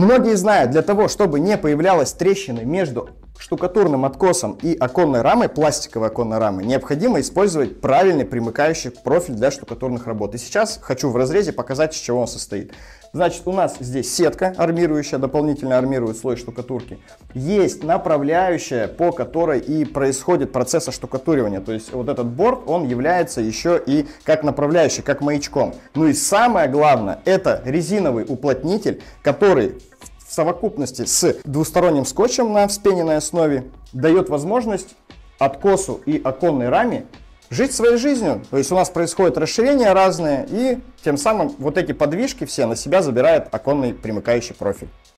Многие знают, для того, чтобы не появлялась трещины между штукатурным откосом и оконной рамой, пластиковой оконной рамы, необходимо использовать правильный примыкающий профиль для штукатурных работ. И сейчас хочу в разрезе показать, из чего он состоит. Значит, у нас здесь сетка армирующая, дополнительно армирует слой штукатурки. Есть направляющая, по которой и происходит процесс оштукатуривания. То есть вот этот борт, он является еще и как направляющий, как маячком. Ну и самое главное, это резиновый уплотнитель, который в совокупности с двусторонним скотчем на вспененной основе дает возможность откосу и оконной раме жить своей жизнью. То есть у нас происходит расширение разные, и тем самым вот эти подвижки все на себя забирает оконный примыкающий профиль.